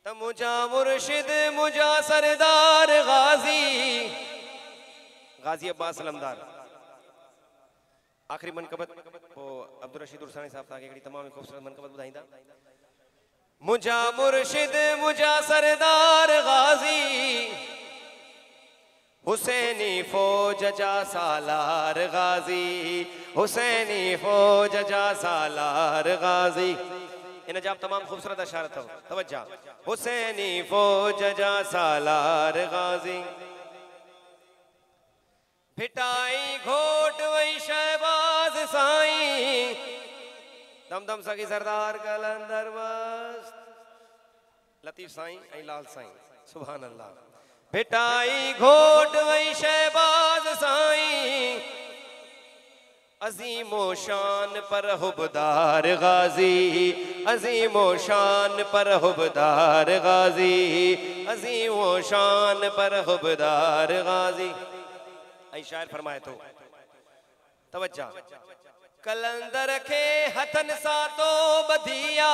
त मुंहिंजा मुर्शिद मुंहिंजा सरदार गाज़ी। गाज़ी अब्बास लमदार आख़िरी मनकबत पोइ अब्दुल रशीद उर्सानी साहब तव्हांखे हिकिड़ी तमामु ख़ूबसूरत मनकबत ॿुधाईंदा मुंहिंजा मुर्शिद मुंहिंजा सरदार गाज़ी। हुसैनी फ़ौज जा सालार गाज़ी। हुसैनी फ़ौज जा सालार गाज़ी। इन जा तमामु ख़ूबसूरत अशार अथव तवजा हुसैनी फ़ौज जा सालार गाज़ी। फिटाई घोट वई शहबाज साईं। दम सगी सरदार कलंदर मस्त लतीफ़ साईं ऐं लाल साईं। सुभान अल्लाह। फिटाई घोट वई शहबाज साईं। अजीमो शान पर हुबदार गाजी अजीमो शान पर हुबदार गाजी अजीमो शान पर हुबदार गाजी ऐं शाइर फरमाए तो तवज्जा कलंदर के हथन सां तो ॿधिया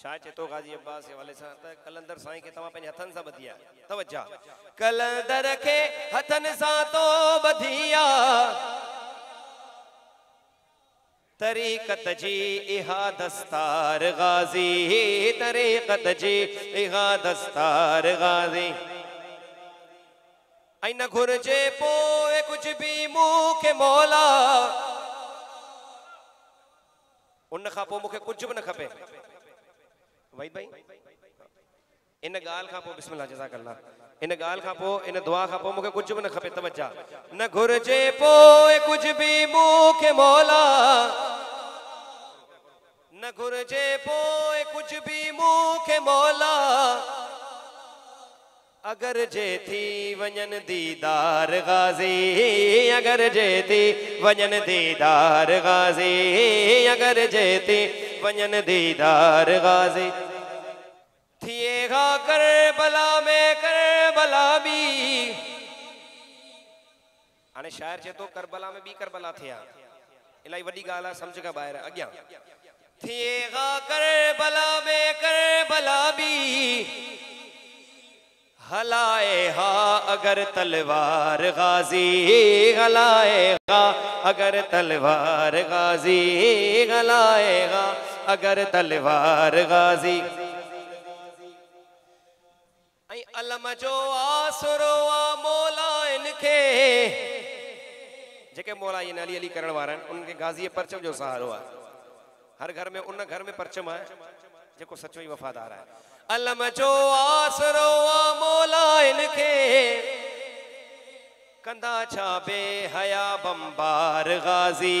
शाह थो गाज़ी अब्बास जे हवाले सां कलंदर साईं खे तव्हां पंहिंजे हथनि सां ॿधिया तवजा कलंदर खे हथनि सां तो ॿधिया तरीक़त जी इहा दस्तार गाज़ी, तरीक़त जी इहा दस्तार गाज़ी। ऐं न घुर्जे पोइ कुझु बि मूंखे मौला। उन खां पोइ मूंखे कुझु बि न खपे। वही भाई, इन ॻाल्हि खां पोइ बिस्मिल्लाह जज़ाकल्ला इन ॻाल्हि खां पोइ इन दुआ खां पोइ मूंखे कुझु बि न खपे तवजा न घुर्जे पोइ कुझु बि मूंखे मौला। न घुर्जे पोइ कुझु बि मूंखे मौला। अगर जे थी वञनि दीदार गाज़ी, अगर जे थी वञनि दीदार गाज़ी, अगर जे थी वञनि दीदार गाज़ी। थिएगा कर बला में कर बला बी हाणे शाइर चए थो करबला में ॿी करबला थिया इलाही वॾी ॻाल्हि आहे सम्झ खां ॿाहिरि अॻियाँ थिएगा कर बला में कर बला बी हलाए हा अगर तलवार गाजी हलाएगा अगर तलवार गाजी हलाएगा अगर तलवार गाजी। अलम जो आसरो आ मौला इनखे। जेके मौला इन अली अली करण वारा आहिनि उन्हनि खे गाज़ी परचम जो सहारो आहे। हर घर में, उन घर में परचम आहे, जेको सचो ई वफ़ादार आहे। अलम जो आसरो आ मौला इनखे। कंदा छा बे हया बम्बार गाज़ी।